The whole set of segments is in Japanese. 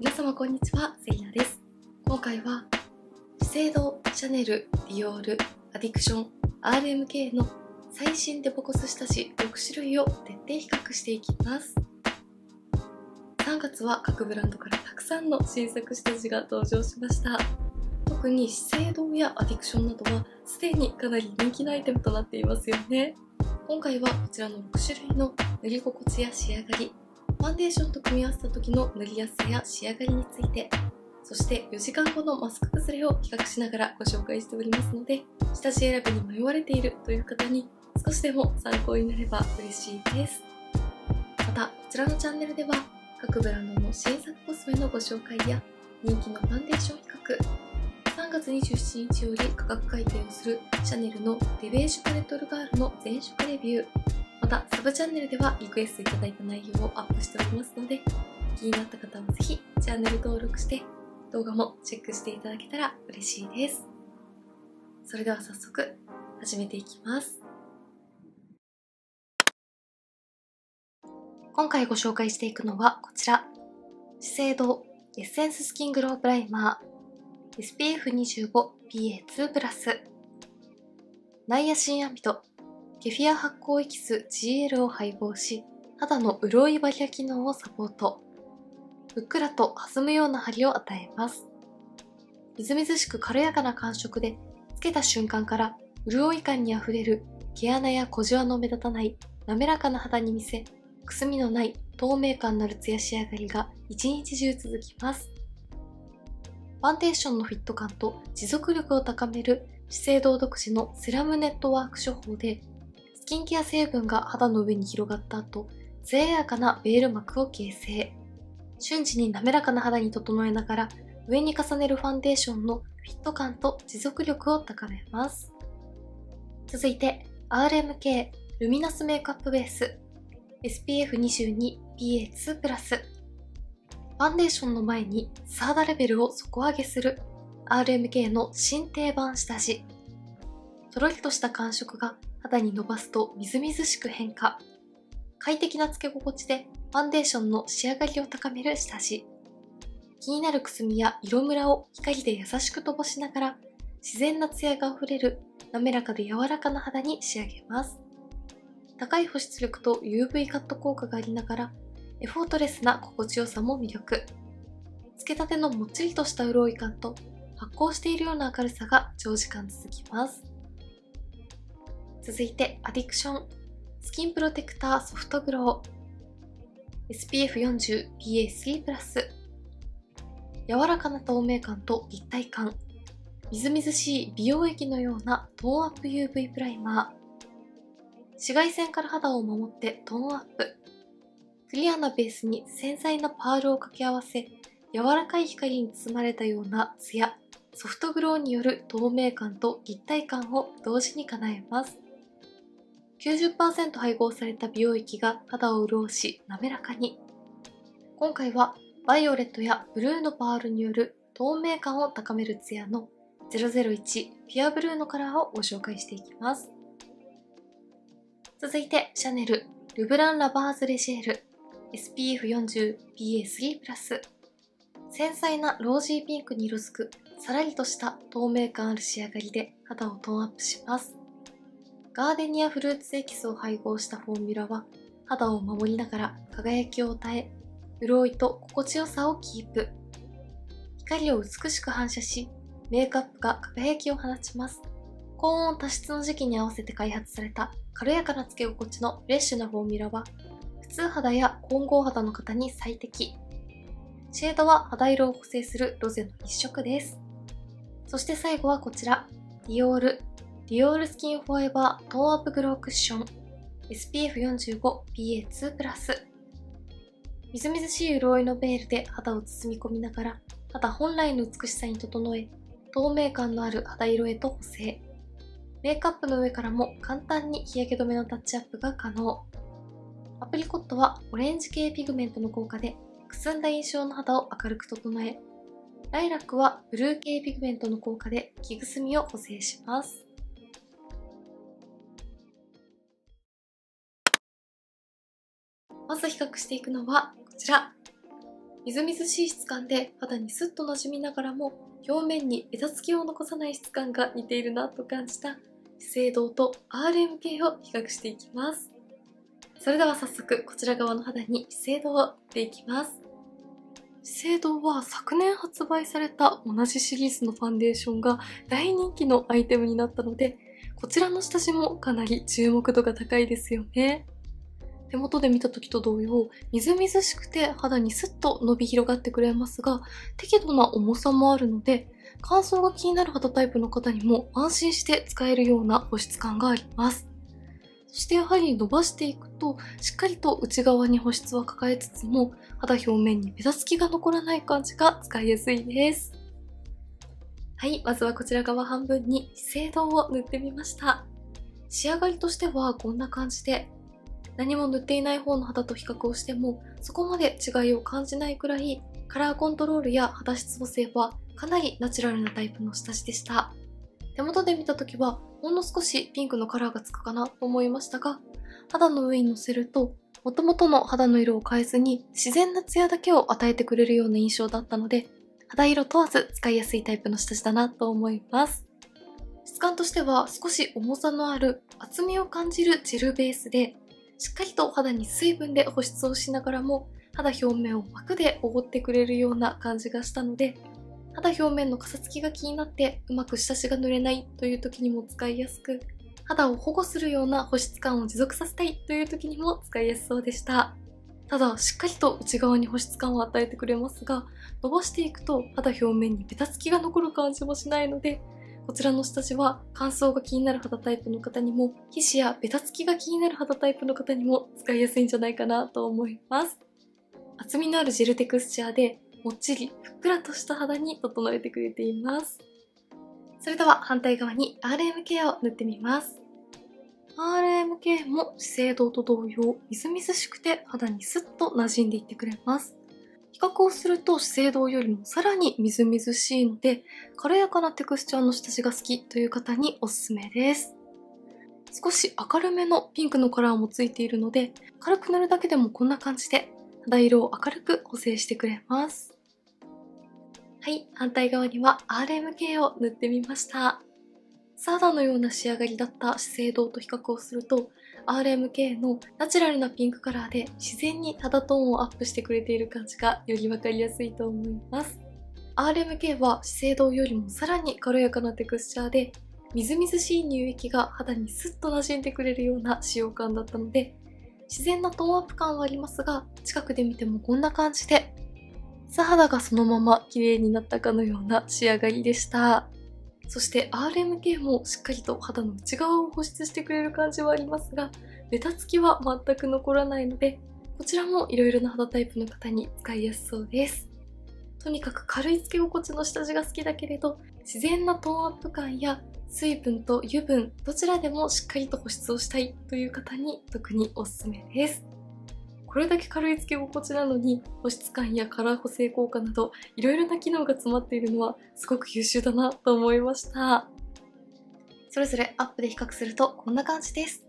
皆様こんにちは、セリナです。今回は資生堂、シャネル、ディオール、アディクション、RMK の最新デボコス下地6種類を徹底比較していきます。3月は各ブランドからたくさんの新作下地が登場しました。特に資生堂やアディクションなどはすでにかなり人気のアイテムとなっていますよね。今回はこちらの6種類の塗り心地や仕上がり、ファンデーションと組み合わせた時の塗りやすさや仕上がりについて、そして4時間後のマスク崩れを比較しながらご紹介しておりますので、下地選びに迷われているという方に少しでも参考になれば嬉しいです。また、こちらのチャンネルでは各ブランドの新作コスメのご紹介や人気のファンデーション比較、3月27日より価格改定をするシャネルのデベージュパレットルガールの全色レビュー、また、サブチャンネルではリクエストいただいた内容をアップしておりますので、気になった方はぜひチャンネル登録して動画もチェックしていただけたら嬉しいです。それでは早速始めていきます。今回ご紹介していくのはこちら。資生堂エッセンススキングロープライマー SPF25PA2+。プラスナイアシンアミドケフィア発酵エキス GL を配合し、肌の潤いバリア機能をサポート。ふっくらと弾むような張りを与えます。みずみずしく軽やかな感触で、つけた瞬間から潤い感にあふれる毛穴や小じわの目立たない滑らかな肌に見せ、くすみのない透明感のあるツヤ仕上がりが一日中続きます。ファンデーションのフィット感と持続力を高める資生堂独自のセラムネットワーク処方でキンケア成分が肌の上に広がった後、艶やかなベール膜を形成。瞬時に滑らかな肌に整えながら、上に重ねるファンデーションのフィット感と持続力を高めます。続いて、RMK ルミナスメイクアップベース SPF22PA2+。ファンデーションの前にサーダレベルを底上げする RMK の新定番下地。とろりとした感触が肌に伸ばすとみずみずしく変化。快適なつけ心地でファンデーションの仕上がりを高める下地。気になるくすみや色ムラを光で優しく飛ばしながら自然なツヤが溢れる滑らかで柔らかな肌に仕上げます。高い保湿力と UV カット効果がありながらエフォートレスな心地よさも魅力。つけたてのもっちりとした潤い感と発光しているような明るさが長時間続きます。続いて、アディクション。スキンプロテクターソフトグロー。SPF40PA3+。柔らかな透明感と立体感。みずみずしい美容液のようなトーンアップ UV プライマー。紫外線から肌を守ってトーンアップ。クリアなベースに繊細なパールを掛け合わせ、柔らかい光に包まれたようなツヤ、 soft glow による透明感と立体感を同時に叶えます。90%配合された美容液が肌を潤し滑らかに。今回はバイオレットやブルーのパールによる透明感を高めるツヤの001ピュアブルーのカラーをご紹介していきます。続いてシャネルルブランラバーズレジェール SPF40PA3+。繊細なロージーピンクに色づくさらりとした透明感ある仕上がりで肌をトーンアップします。ガーデニアフルーツエキスを配合したフォーミュラは肌を守りながら輝きを与え潤いと心地よさをキープ。光を美しく反射しメイクアップが輝きを放ちます。高温多湿の時期に合わせて開発された軽やかなつけ心地のフレッシュなフォーミュラは普通肌や混合肌の方に最適。シェードは肌色を補正するロゼの一色です。そして最後はこちらディオールディオールスキンフォーエバートーンアップグロークッション SPF45PA2+。みずみずしい潤いのベールで肌を包み込みながら、肌本来の美しさに整え、透明感のある肌色へと補正。メイクアップの上からも簡単に日焼け止めのタッチアップが可能。アプリコットはオレンジ系ピグメントの効果でくすんだ印象の肌を明るく整え、ライラックはブルー系ピグメントの効果で木くすみを補正します。まず比較していくのはこちら。みずみずしい質感で肌にスッと馴染みながらも表面にベタつきを残さない質感が似ているなと感じた資生堂と RMK を比較していきます。それでは早速こちら側の肌に資生堂を塗っていきます。資生堂は昨年発売された同じシリーズのファンデーションが大人気のアイテムになったので、こちらの下地もかなり注目度が高いですよね。手元で見た時と同様、みずみずしくて肌にスッと伸び広がってくれますが、適度な重さもあるので、乾燥が気になる肌タイプの方にも安心して使えるような保湿感があります。そしてやはり伸ばしていくと、しっかりと内側に保湿は抱えつつも、肌表面にベタつきが残らない感じが使いやすいです。はい、まずはこちら側半分に資生堂を塗ってみました。仕上がりとしてはこんな感じで、何も塗っていない方の肌と比較をしても、そこまで違いを感じないくらい、カラーコントロールや肌質補正はかなりナチュラルなタイプの下地でした。手元で見た時はほんの少しピンクのカラーがつくかなと思いましたが、肌の上にのせると、元々の肌の色を変えずに自然なツヤだけを与えてくれるような印象だったので、肌色問わず使いやすいタイプの下地だなと思います。質感としては少し重さのある厚みを感じるジェルベースで、しっかりと肌に水分で保湿をしながらも肌表面を膜で覆ってくれるような感じがしたので、肌表面のかさつきが気になってうまく下地が塗れないという時にも使いやすく、肌を保護するような保湿感を持続させたいという時にも使いやすそうでした。ただ、しっかりと内側に保湿感を与えてくれますが、伸ばしていくと肌表面にベタつきが残る感じもしないので、こちらの下地は乾燥が気になる肌タイプの方にも、皮脂やベタつきが気になる肌タイプの方にも使いやすいんじゃないかなと思います。厚みのあるジェルテクスチャーでもっちりふっくらとした肌に整えてくれています。それでは反対側に RMK を塗ってみます。RMK も資生堂と同様、みずみずしくて肌にスッと馴染んでいってくれます。比較をすると資生堂よりもさらにみずみずしいので、軽やかなテクスチャーの下地が好きという方におすすめです。少し明るめのピンクのカラーもついているので、軽く塗るだけでもこんな感じで肌色を明るく補正してくれます。はい、反対側には RMK を塗ってみました。サーダのような仕上がりだった資生堂と比較をすると、RMK のナチュラルなピンクカラーで自然に肌トーンをアップしてくれている感じがよりわかりやすいと思います。RMK は資生堂よりもさらに軽やかなテクスチャーで、みずみずしい乳液が肌にスッと馴染んでくれるような使用感だったので、自然なトーンアップ感はありますが、近くで見てもこんな感じで、素肌がそのまま綺麗になったかのような仕上がりでした。そして RMK もしっかりと肌の内側を保湿してくれる感じはありますが、ベタつきは全く残らないので、こちらも色々な肌タイプの方に使いやすそうです。とにかく軽いつけ心地の下地が好きだけれど、自然なトーンアップ感や水分と油分どちらでもしっかりと保湿をしたいという方に特におすすめです。これだけ軽いつけ心地なのに保湿感やカラー補正効果などいろいろな機能が詰まっているのはすごく優秀だなと思いました。それぞれアップで比較するとこんな感じです。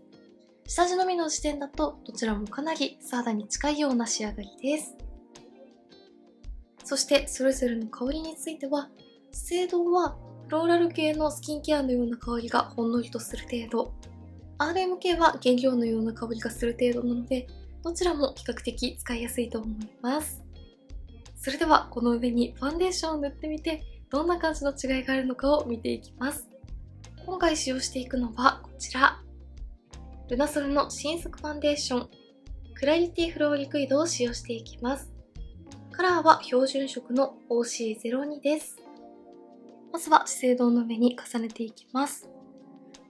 下地のみの時点だとどちらもかなりサーダに近いような仕上がりです。そしてそれぞれの香りについては資生堂はフローラル系のスキンケアのような香りがほんのりとする程度 RM 系は原料のような香りがする程度なのでどちらも比較的使いやすいと思います。それではこの上にファンデーションを塗ってみてどんな感じの違いがあるのかを見ていきます。今回使用していくのはこちら。ルナソルの新作ファンデーション。クラリティフローリクイドを使用していきます。カラーは標準色の OC02 です。まずは資生堂の上に重ねていきます。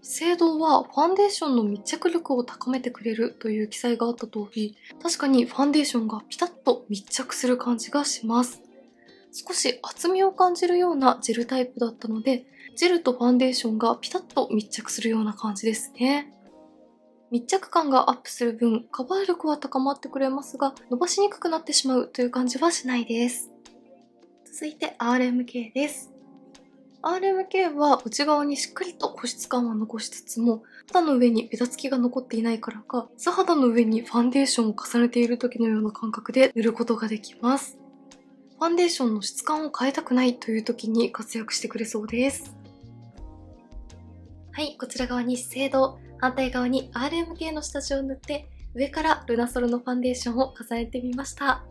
資生堂はファンデーションの密着力を高めてくれるという記載があった通り、確かにファンデーションがピタッと密着する感じがします。少し厚みを感じるようなジェルタイプだったので、ジェルとファンデーションがピタッと密着するような感じですね。密着感がアップする分、カバー力は高まってくれますが、伸ばしにくくなってしまうという感じはしないです。続いて RMK です。RMK は内側にしっかりと保湿感は残しつつも、肌の上にベタつきが残っていないからか、素肌の上にファンデーションを重ねている時のような感覚で塗ることができます。ファンデーションの質感を変えたくないという時に活躍してくれそうです。はい、こちら側に資生堂、反対側に RMK の下地を塗って、上からルナソルのファンデーションを重ねてみました。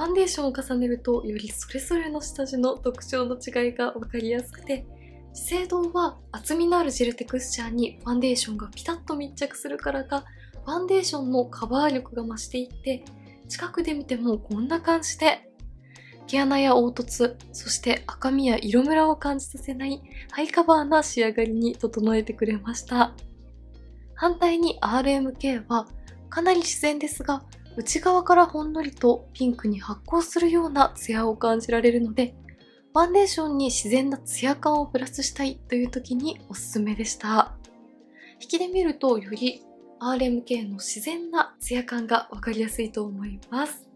ファンデーションを重ねると、よりそれぞれの下地の特徴の違いがわかりやすくて、資生堂は厚みのあるジェルテクスチャーにファンデーションがピタッと密着するからか、ファンデーションのカバー力が増していって、近くで見てもこんな感じで毛穴や凹凸、そして赤みや色ムラを感じさせないハイカバーな仕上がりに整えてくれました。反対に RMK はかなり自然ですが、内側からほんのりとピンクに発光するようなツヤを感じられるので、ファンデーションに自然なツヤ感をプラスしたいという時におすすめでした。引きで見るとより RMK の自然なツヤ感がわかりやすいと思います。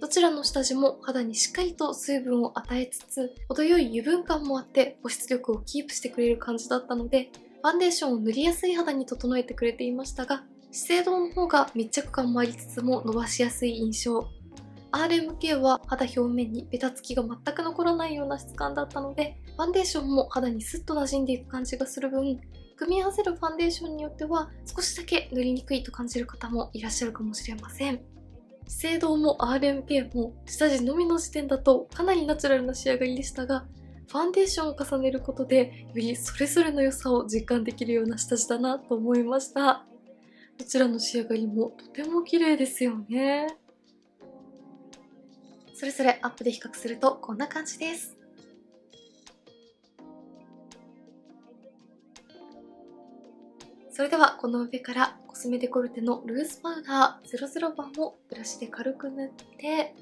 どちらの下地も肌にしっかりと水分を与えつつ、程よい油分感もあって保湿力をキープしてくれる感じだったので、ファンデーションを塗りやすい肌に整えてくれていましたが、資生堂の方が密着感もありつつも伸ばしやすい印象。RMK は肌表面にベタつきが全く残らないような質感だったので、ファンデーションも肌にスッと馴染んでいく感じがする分、組み合わせるファンデーションによっては少しだけ塗りにくいと感じる方もいらっしゃるかもしれません。資生堂も RMK も下地のみの時点だとかなりナチュラルな仕上がりでしたが、ファンデーションを重ねることでよりそれぞれの良さを実感できるような下地だなと思いました。どちらの仕上がりもとても綺麗ですよね。それぞれアップで比較するとこんな感じです。それではこの上からコスメデコルテのルースパウダー00番をブラシで軽く塗って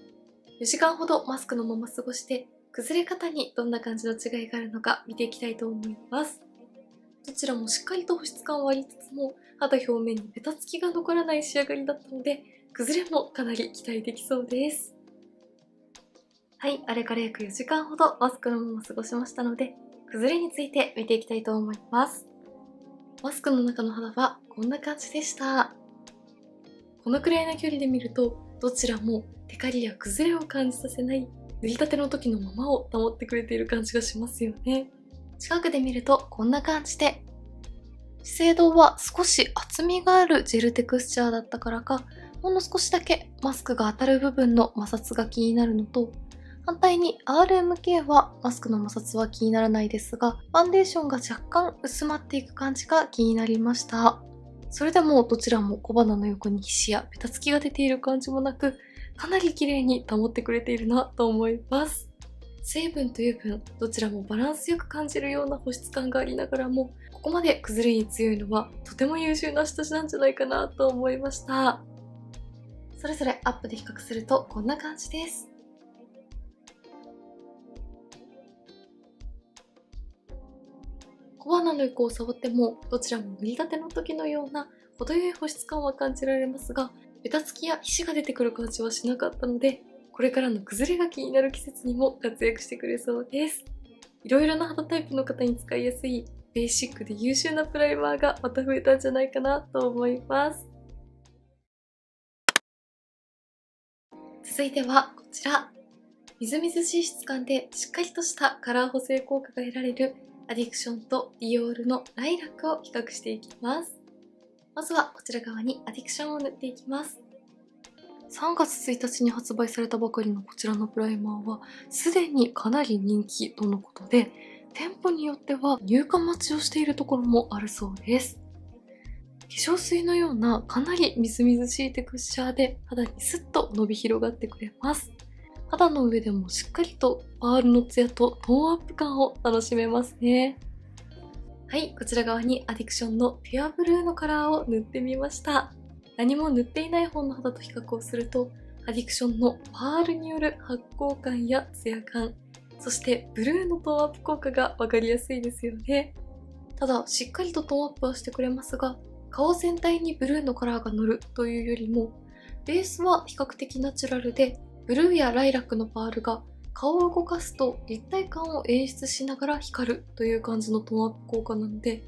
4時間ほどマスクのまま過ごして崩れ方にどんな感じの違いがあるのか見ていきたいと思います。どちらもしっかりと保湿感はありつつも肌表面にベタつきが残らない仕上がりだったので崩れもかなり期待できそうです。はい、あれから約4時間ほどマスクのまま過ごしましたので崩れについて見ていきたいと思います。マスクの中の肌はこんな感じでした。このくらいの距離で見ると、どちらもテカリや崩れを感じさせない、塗りたての時のままを保ってくれている感じがしますよね。近くで見るとこんな感じで、資生堂は少し厚みがあるジェルテクスチャーだったからか、ほんの少しだけマスクが当たる部分の摩擦が気になるのと、反対に RMK はマスクの摩擦は気にならないですが、ファンデーションが若干薄まっていく感じが気になりました。それでもどちらも小鼻の横に皮脂やベタつきが出ている感じもなく、かなり綺麗に保ってくれているなと思います。成分と油分、どちらもバランスよく感じるような保湿感がありながらも、ここまで崩れに強いのはとても優秀な下地なんじゃないかなと思いました。それぞれアップで比較するとこんな感じです。小鼻の横を触ってもどちらも塗りたての時のような程よい保湿感は感じられますがベタつきや皮脂が出てくる感じはしなかったのでこれからの崩れが気になる季節にも活躍してくれそうですいろいろな肌タイプの方に使いやすいベーシックで優秀なプライマーがまた増えたんじゃないかなと思います続いてはこちらみずみずしい質感でしっかりとしたカラー補正効果が得られるアディクションとディオールのライラックを比較していきます。まずはこちら側にアディクションを塗っていきます。3月1日に発売されたばかりのこちらのプライマーはすでにかなり人気とのことで店舗によっては入荷待ちをしているところもあるそうです。化粧水のようなかなりみずみずしいテクスチャーで肌にスッと伸び広がってくれます。肌の上でもしっかりとパールのツヤとトーンアップ感を楽しめますね。はい、こちら側にアディクションのピュアブルーのカラーを塗ってみました。何も塗っていない方の肌と比較をすると、アディクションのパールによる発光感やツヤ感、そしてブルーのトーンアップ効果がわかりやすいですよね。ただ、しっかりとトーンアップはしてくれますが、顔全体にブルーのカラーが乗るというよりも、ベースは比較的ナチュラルでブルーやライラックのパールが顔を動かすと立体感を演出しながら光るという感じのトーンアップ効果なので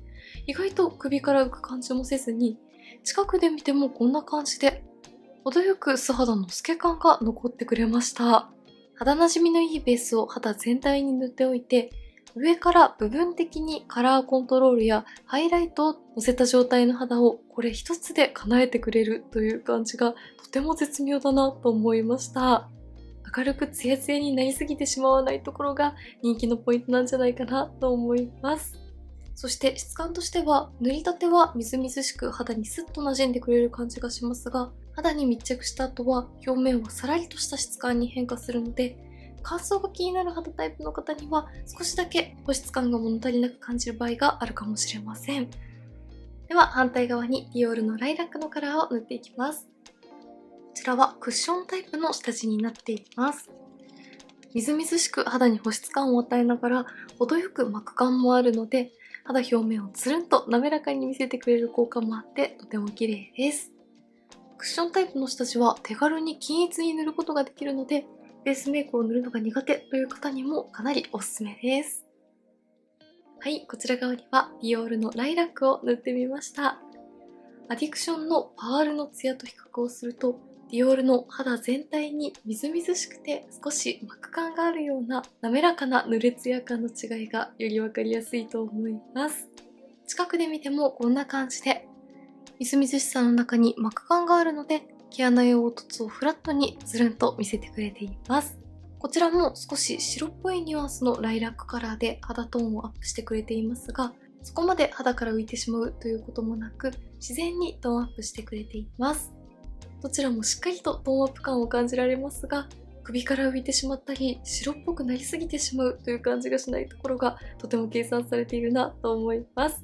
意外と首から浮く感じもせずに近くで見てもこんな感じで程よく素肌の透け感が残ってくれました肌なじみのいいベースを肌全体に塗っておいて、上から部分的にカラーコントロールやハイライトを乗せた状態の肌をこれ一つで叶えてくれるという感じがとても絶妙だなと思いました。明るくツヤツヤになりすぎてしまわないところが人気のポイントなんじゃないかなと思います。そして質感としては塗りたてはみずみずしく肌にスッと馴染んでくれる感じがしますが肌に密着した後は表面はさらりとした質感に変化するので乾燥が気になる肌タイプの方には少しだけ保湿感が物足りなく感じる場合があるかもしれません。では反対側にディオールのライラックのカラーを塗っていきます。こちらはクッションタイプの下地になっていきます。みずみずしく肌に保湿感を与えながら程よく膜感もあるので肌表面をつるんと滑らかに見せてくれる効果もあってとても綺麗です。クッションタイプの下地は手軽に均一に塗ることができるのでベースメイクを塗るのが苦手という方にもかなりおすすめです。はい、こちら側にはディオールのライラックを塗ってみました。アディクションのパールのツヤと比較をすると、ディオールの肌全体にみずみずしくて少し膜感があるような滑らかな濡れツヤ感の違いがよりわかりやすいと思います。近くで見てもこんな感じで、みずみずしさの中に膜感があるので毛穴用凹凸をフラットにつるんと見せてくれています。こちらも少し白っぽいニュアンスのライラックカラーで肌トーンをアップしてくれていますが、そこまで肌から浮いてしまうということもなく、自然にトーンアップしてくれています。どちらもしっかりとトーンアップ感を感じられますが、首から浮いてしまったり、白っぽくなりすぎてしまうという感じがしないところがとても計算されているなと思います。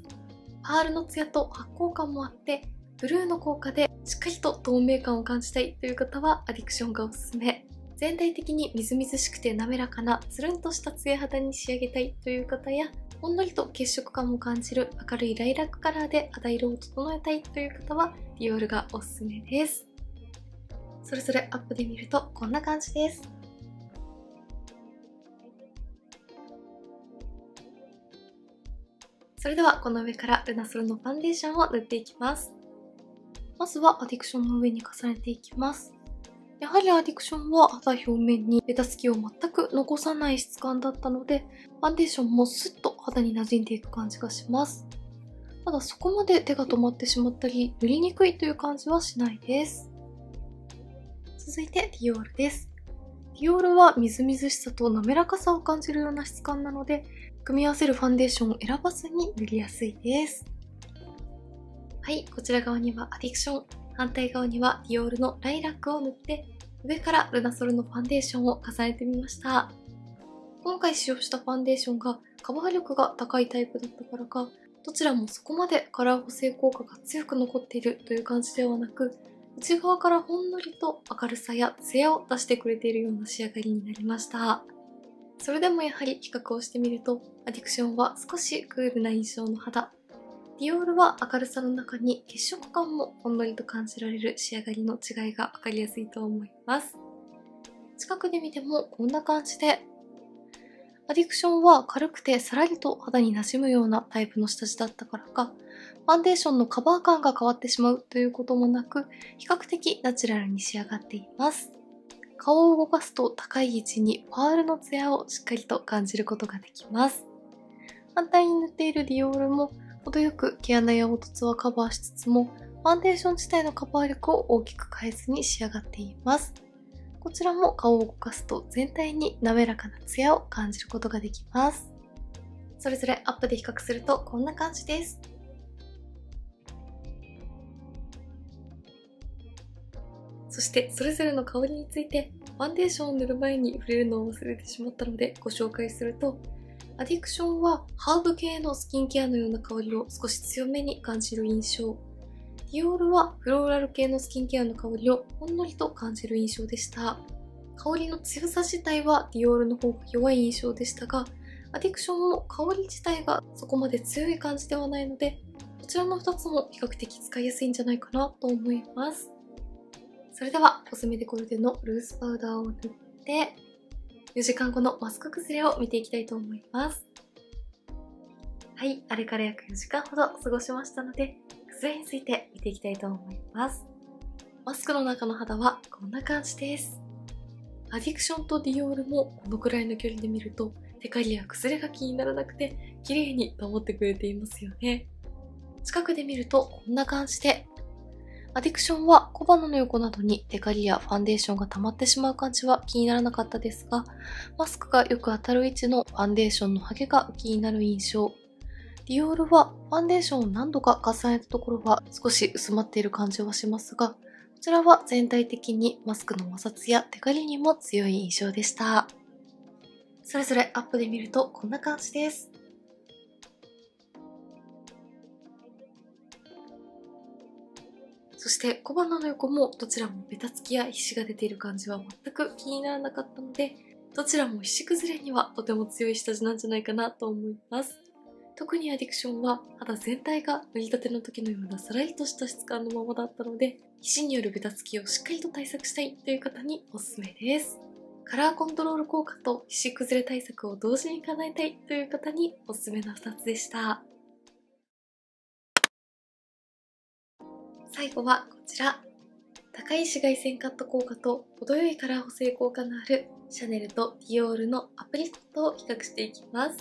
パールのツヤと発光感もあって、ブルーの効果でしっかりと透明感を感じたいという方はアディクションがおすすめ。全体的にみずみずしくて滑らかなつるんとしたツヤ肌に仕上げたいという方やほんのりと血色感も感じる明るいライラックカラーで肌色を整えたいという方はディオールがおすすめです。それぞれアップで見るとこんな感じです。それではこの上からルナソルのファンデーションを塗っていきます。まずはアディクションの上に重ねていきます。やはりアディクションは肌表面にベタつきを全く残さない質感だったので、ファンデーションもスッと肌に馴染んでいく感じがします。ただそこまで手が止まってしまったり、塗りにくいという感じはしないです。続いてディオールです。ディオールはみずみずしさと滑らかさを感じるような質感なので、組み合わせるファンデーションを選ばずに塗りやすいです。はい、こちら側にはアディクション、反対側にはディオールのライラックを塗って、上からルナソルのファンデーションを重ねてみました。今回使用したファンデーションがカバー力が高いタイプだったからか、どちらもそこまでカラー補正効果が強く残っているという感じではなく、内側からほんのりと明るさやツヤを出してくれているような仕上がりになりました。それでもやはり比較をしてみると、アディクションは少しクールな印象の肌、ディオールは明るさの中に血色感もほんのりと感じられる仕上がりの違いがわかりやすいと思います。近くで見てもこんな感じで、アディクションは軽くてさらりと肌に馴染むようなタイプの下地だったからか、ファンデーションのカバー感が変わってしまうということもなく、比較的ナチュラルに仕上がっています。顔を動かすと高い位置にパールのツヤをしっかりと感じることができます。反対に塗っているディオールも程よく毛穴や凹凸はカバーしつつも、ファンデーション自体のカバー力を大きく変えずに仕上がっています。こちらも顔を動かすと全体に滑らかなツヤを感じることができます。それぞれアップで比較するとこんな感じです。そしてそれぞれの香りについてファンデーションを塗る前に触れるのを忘れてしまったのでご紹介するとアディクションはハーブ系のスキンケアのような香りを少し強めに感じる印象。ディオールはフローラル系のスキンケアの香りをほんのりと感じる印象でした。香りの強さ自体はディオールの方が弱い印象でしたが、アディクションも香り自体がそこまで強い感じではないので、こちらの2つも比較的使いやすいんじゃないかなと思います。それでは、コスメデコルテのルースパウダーを塗って、4時間後のマスク崩れを見ていきたいと思います。はい、あれから約4時間ほど過ごしましたので、崩れについて見ていきたいと思います。マスクの中の肌はこんな感じです。アディクションとディオールもこのくらいの距離で見るとテカリや崩れが気にならなくて綺麗に保ってくれていますよね。近くで見るとこんな感じでアディクションは小鼻の横などにテカリやファンデーションが溜まってしまう感じは気にならなかったですが、マスクがよく当たる位置のファンデーションのハゲが気になる印象。ディオールはファンデーションを何度か重ねたところは少し薄まっている感じはしますが、こちらは全体的にマスクの摩擦やテカリにも強い印象でした。それぞれアップで見るとこんな感じです。そして小鼻の横もどちらもベタつきや皮脂が出ている感じは全く気にならなかったので、どちらも皮脂崩れにはとても強い下地なんじゃないかなと思います。特にアディクションは肌全体が塗りたての時のようなさらりとした質感のままだったので、皮脂によるベタつきをしっかりと対策したいという方におすすめです。カラーコントロール効果と皮脂崩れ対策を同時に叶えたいという方におすすめの2つでした。最後はこちら。高い紫外線カット効果と程よいカラー補正効果のあるシャネルとディオールのアプリコットを比較していきます。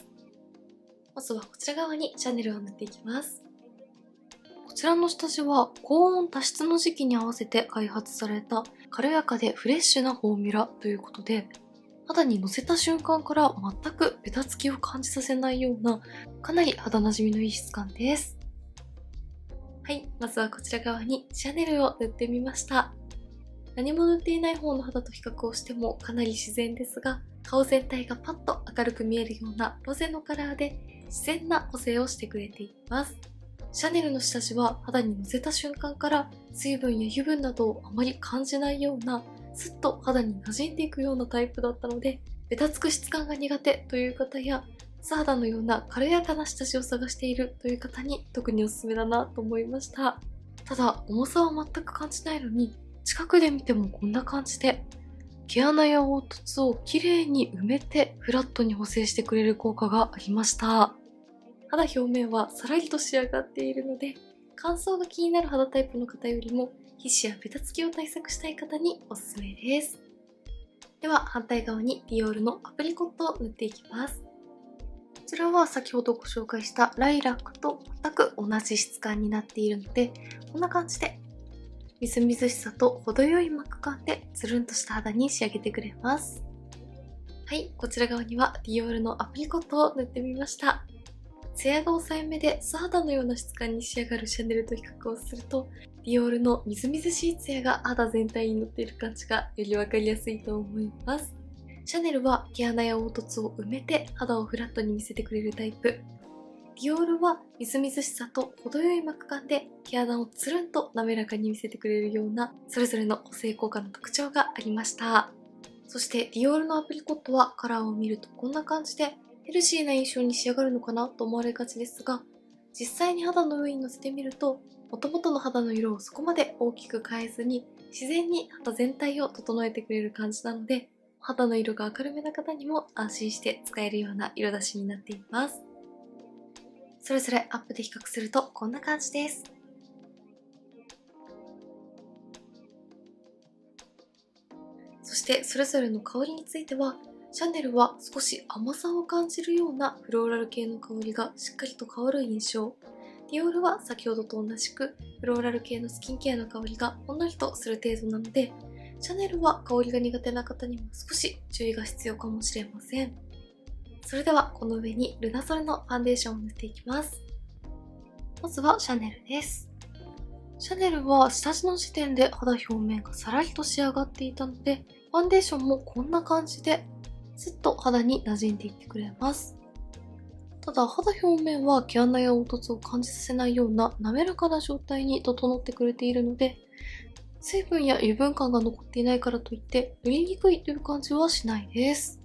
まずはこちら側にシャネルを塗っていきます。こちらの下地は高温多湿の時期に合わせて開発された軽やかでフレッシュなフォーミュラということで肌にのせた瞬間から全くベタつきを感じさせないようなかなり肌なじみのいい質感です。はい、まずはこちら側にシャネルを塗ってみました。何も塗っていない方の肌と比較をしてもかなり自然ですが、顔全体がパッと明るく見えるようなロゼのカラーで自然な補正をしてくれています。シャネルの下地は肌にのせた瞬間から水分や油分などをあまり感じないようなスッと肌に馴染んでいくようなタイプだったので、ベタつく質感が苦手という方や素肌のような軽やかな下地を探しているという方に特におすすめだなと思いました。ただ、重さは全く感じないのに、近くで見てもこんな感じで、毛穴や凹凸をきれいに埋めてフラットに補正してくれる効果がありました。肌表面はさらりと仕上がっているので、乾燥が気になる肌タイプの方よりも、皮脂やベタつきを対策したい方におすすめです。では反対側にディオールのアプリコットを塗っていきます。ちらは先ほどご紹介したライラックと全く同じ質感になっているので、こんな感じで、みずみずしさと程よい膜感でつるんとした肌に仕上げてくれます。はい、こちら側にはディオールのアプリコットを塗ってみました。ツヤが抑えめで素肌のような質感に仕上がるシャネルと比較をすると、ディオールのみずみずしいツヤが肌全体に乗っている感じがよりわかりやすいと思います。シャネルは毛穴や凹凸を埋めて肌をフラットに見せてくれるタイプ。ディオールはみずみずしさと程よい膜感で毛穴をつるんと滑らかに見せてくれるようなそれぞれの補正効果の特徴がありました。そしてディオールのアプリコットはカラーを見るとこんな感じでヘルシーな印象に仕上がるのかなと思われがちですが実際に肌の上に乗せてみると元々の肌の色をそこまで大きく変えずに自然に肌全体を整えてくれる感じなので肌の色が明るめな方にも安心して使えるような色出しになっています。それぞれアップで比較するとこんな感じです。そしてそれぞれの香りについてはシャネルは少し甘さを感じるようなフローラル系の香りがしっかりと香る印象ディオールは先ほどと同じくフローラル系のスキンケアの香りがほんのりとする程度なのでシャネルは香りが苦手な方にも少し注意が必要かもしれません。それではこの上にルナソルのファンデーションを塗っていきます。まずはシャネルです。シャネルは下地の時点で肌表面がさらりと仕上がっていたので、ファンデーションもこんな感じで、スッと肌に馴染んでいってくれます。ただ肌表面は毛穴や凹凸を感じさせないような滑らかな状態に整ってくれているので、水分や油分感が残っていないからといって塗りにくいという感じはしないです。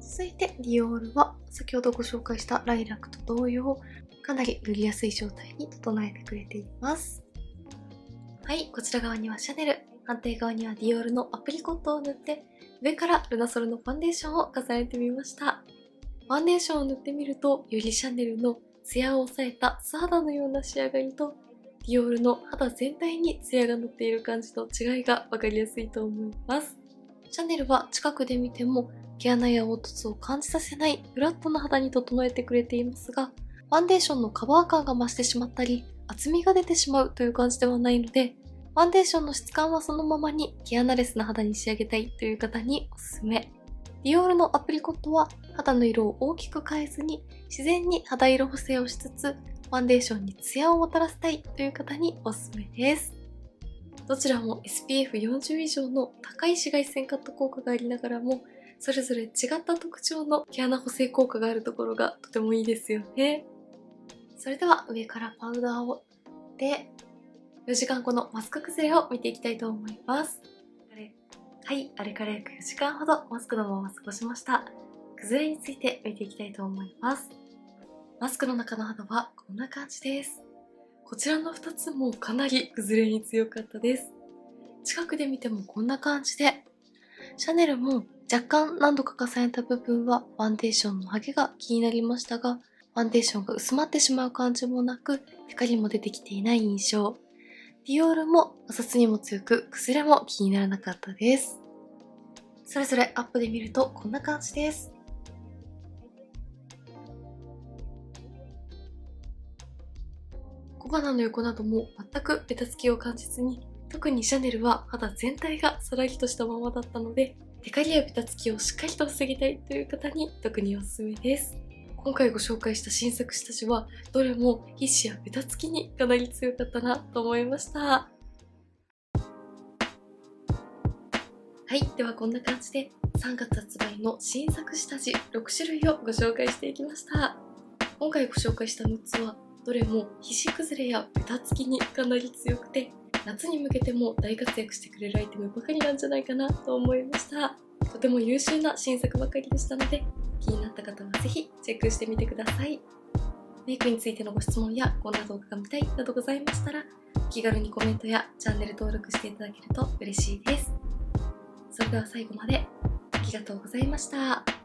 続いてディオールは先ほどご紹介したライラックと同様かなり塗りやすい状態に整えてくれています。はい、こちら側にはシャネル、反対側にはディオールのアプリコットを塗って上からルナソルのファンデーションを重ねてみました。ファンデーションを塗ってみるとよりシャネルのツヤを抑えた素肌のような仕上がりとディオールの肌全体にツヤが乗っている感じと違いがわかりやすいと思います。シャネルは近くで見ても毛穴や凹凸を感じさせないフラットな肌に整えてくれていますが、ファンデーションのカバー感が増してしまったり、厚みが出てしまうという感じではないので、ファンデーションの質感はそのままに毛穴レスな肌に仕上げたいという方におすすめ。ディオールのアプリコットは肌の色を大きく変えずに自然に肌色補正をしつつファンデーションにツヤをもたらしたいという方におすすめです。どちらも SPF40 以上の高い紫外線カット効果がありながらもそれぞれ違った特徴の毛穴補正効果があるところがとてもいいですよね。それでは上からパウダーをで4時間後のマスク崩れを見ていきたいと思います。はい、あれから約4時間ほどマスクのまま過ごしました。崩れについて見ていきたいと思います。マスクの中の肌はこんな感じです。こちらの2つもかなり崩れに強かったです。近くで見てもこんな感じで、シャネルも若干何度か重ねた部分はファンデーションのハゲが気になりましたが、ファンデーションが薄まってしまう感じもなく、光も出てきていない印象。ディオールも摩擦にも強く、崩れも気にならなかったです。それぞれアップで見るとこんな感じです。小鼻の横なども全くベタつきを感じずに、特にシャネルは肌全体がさらりとしたままだったので、テカリやベタつきをしっかりと防ぎたいという方に特におすすめです。今回ご紹介した新作下地はどれも皮脂やベタつきにかなり強かったなと思いました。はい、ではこんな感じで3月発売の新作下地6種類をご紹介していきました。今回ご紹介した6つはどれも皮脂崩れやベタつきにかなり強くて夏に向けても大活躍してくれるアイテムばかりなんじゃないかなと思いました。とても優秀な新作ばかりでしたので気になった方はぜひチェックしてみてください。メイクについてのご質問やこんな動画が見たいなどございましたら、気軽にコメントやチャンネル登録していただけると嬉しいです。それでは最後までありがとうございました。